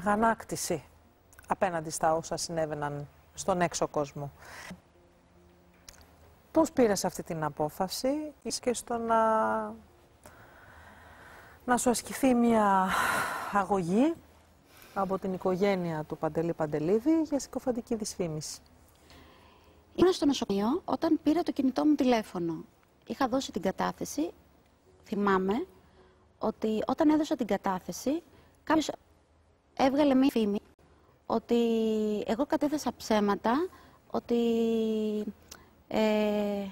αγανάκτηση απέναντι στα όσα συνέβαιναν στον έξω κόσμο. Πώς πήρες αυτή την απόφαση; Και στο να, να σου ασκηθεί μια αγωγή από την οικογένεια του Παντελή Παντελίδη για συκοφαντική δυσφήμιση. Ήμουν στο νοσοκομείο όταν πήρα το κινητό μου τηλέφωνο. Είχα δώσει την κατάθεση, θυμάμαι, ότι όταν έδωσα την κατάθεση, κάποιος έβγαλε μία φήμη ότι εγώ κατέθεσα ψέματα, ότι ε,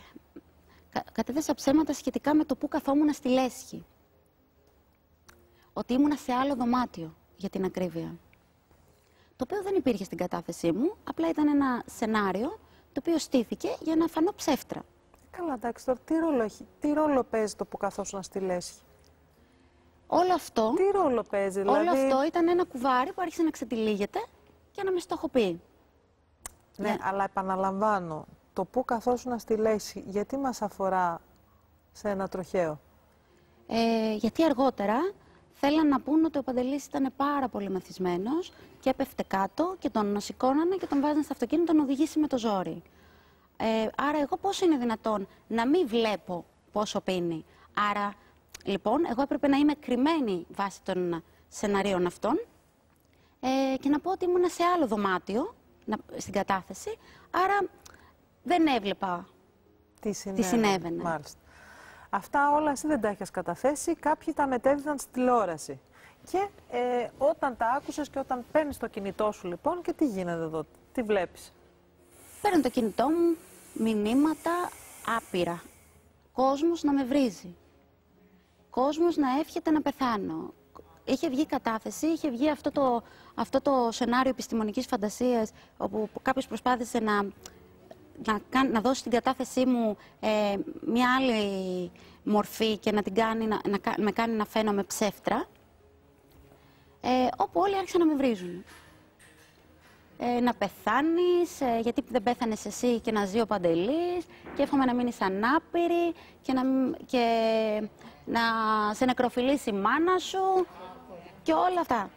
κατέθεσα ψέματα σχετικά με το που καθόμουν στη Λέσχη. Ότι ήμουνα σε άλλο δωμάτιο, για την ακρίβεια. Το οποίο δεν υπήρχε στην κατάθεσή μου, απλά ήταν ένα σενάριο το οποίο στήθηκε για να φανώ ψεύτρα. Καλά, εντάξει, τώρα τι ρόλο, έχει, τι ρόλο παίζει το που καθόσουν στη Λέσχη; Όλο αυτό, Τι ρόλο παίζει, δηλαδή; όλο αυτό ήταν ένα κουβάρι που άρχισε να ξετυλίγεται και να με στοχοποιεί. Ναι, Ναι. αλλά επαναλαμβάνω, το που καθόσουν στη Λέσχη, γιατί μας αφορά σε ένα τροχαίο; Ε, γιατί αργότερα θέλαν να πούν ότι ο Παντελής ήταν πάρα πολύ μεθυσμένος και έπεφτε κάτω και τον σηκώνανε και τον βάζανε στο αυτοκίνητο να τον οδηγήσει με το ζόρι. Ε, άρα εγώ πώς είναι δυνατόν να μην βλέπω πόσο πίνει. Άρα λοιπόν εγώ έπρεπε να είμαι κρυμμένη βάσει των σεναρίων αυτών ε, και να πω ότι ήμουν σε άλλο δωμάτιο να, στην κατάθεση, άρα δεν έβλεπα Τι συνέβαινε. συνέβαινε. Μάλιστα. Αυτά όλα εσύ δεν τα έχεις καταθέσει, κάποιοι τα μετέδιδαν στη τηλεόραση. Και ε, όταν τα άκουσες και όταν παίρνεις το κινητό σου λοιπόν και τι γίνεται εδώ, τι βλέπεις; Παίρνω το κινητό μου, μηνύματα άπειρα. Κόσμος να με βρίζει. Κόσμος να εύχεται να πεθάνω. Είχε βγει κατάθεση, είχε βγει αυτό το, αυτό το σενάριο επιστημονικής φαντασίας όπου κάποιος προσπάθησε να, να, κάν- να δώσει την κατάθεσή μου ε, μια άλλη μορφή και να, την κάνει, να, να κα- με κάνει να φαίνομαι ψεύτρα. Ε, όπου όλοι άρχισαν να με βρίζουν ε, να πεθάνεις, ε, γιατί δεν πέθανες εσύ και να ζει ο Παντελής και εύχομαι να μείνεις ανάπηρη και να, μ- και να σε νεκροφιλήσει η μάνα σου και όλα αυτά.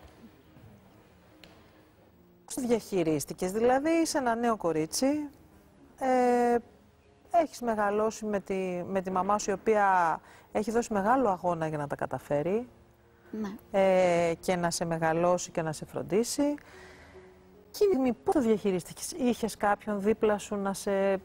Πώς το διαχειρίστηκες, δηλαδή είσαι ένα νέο κορίτσι, ε, έχεις μεγαλώσει με τη, με τη μαμά σου η οποία έχει δώσει μεγάλο αγώνα για να τα καταφέρει Ναι. ε, και να σε μεγαλώσει και να σε φροντίσει. Εκείνη πώς το διαχειρίστηκες, είχες κάποιον δίπλα σου να σε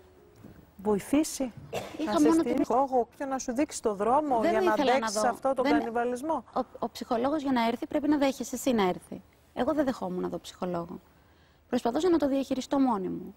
βοηθήσει, Είχα να σε μόνο στηρίξει κόγο και να σου δείξει το δρόμο Δεν για να ήθελα να αντέξεις δω. αυτό το Δεν- κανιβαλισμό; Ο, ο ψυχολόγος για να έρθει πρέπει να δέχεσαι εσύ να έρθει. Εγώ δεν δεχόμουν να δω ψυχολόγο. Προσπαθούσα να το διαχειριστώ μόνη μου.